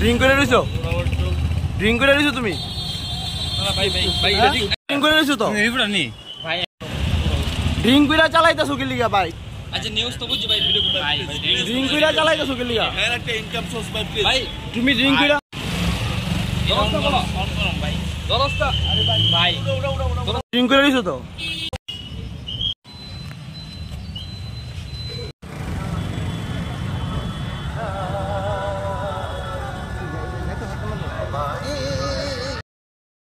Drink করে রইছো drink করে রইছো তুমি? ড্রিঙ্ক করে রইছো তো? ভাই ড্রিঙ্ক করে চালাইতেছো কি লিগা ভাই? ড্রিঙ্ক করে লিগা? তুমি ড্রিঙ্ক করে ড্রিঙ্ক করে রইছো তো?